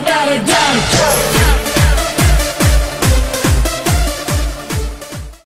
it, gotta, got it.